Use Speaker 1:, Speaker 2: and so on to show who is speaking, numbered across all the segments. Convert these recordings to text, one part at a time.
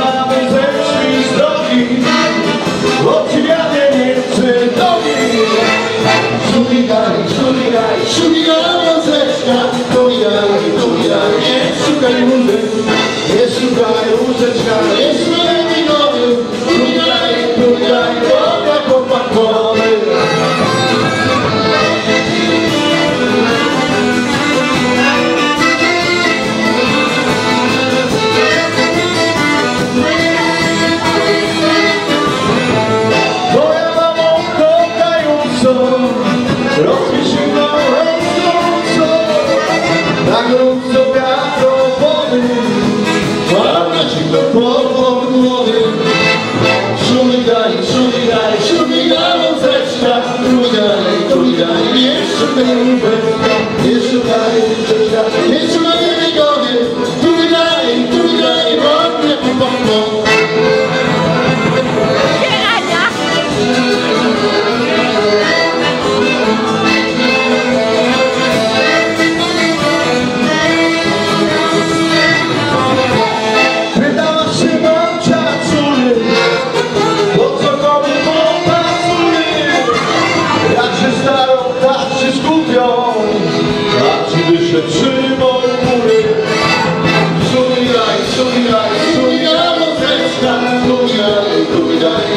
Speaker 1: moja mamy ze drzwi z drogi, odciwianie nie chce nogi. Szumigaj, szumigaj, szumigaj łóżeczka, tujaj, tujaj, nie szukaj łóżeczka,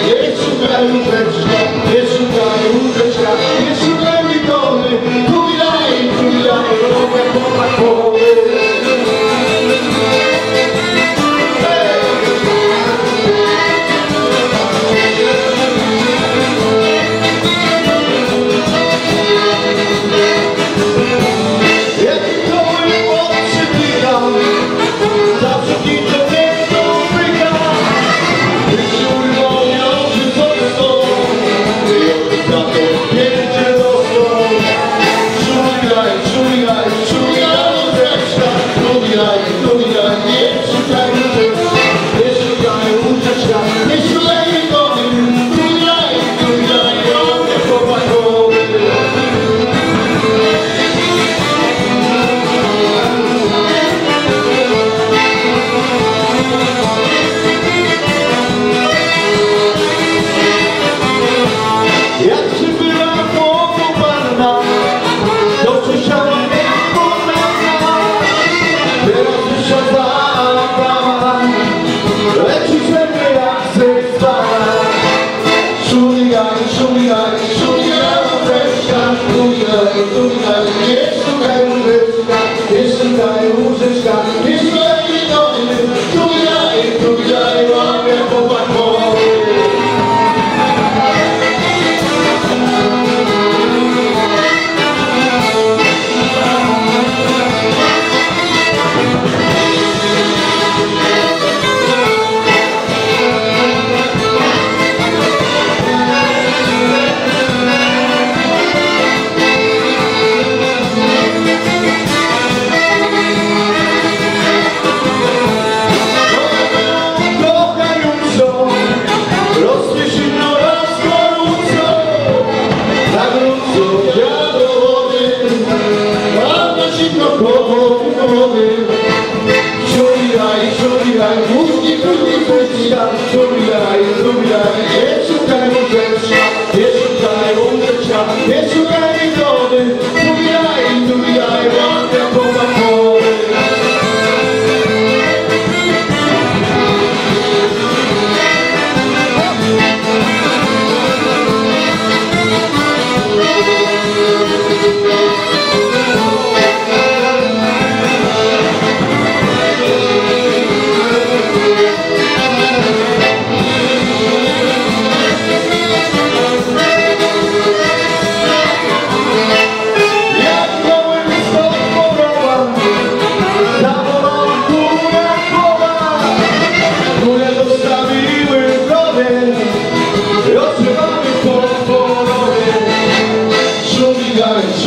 Speaker 1: Yes, you got Yeah. challenge.